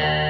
Bye.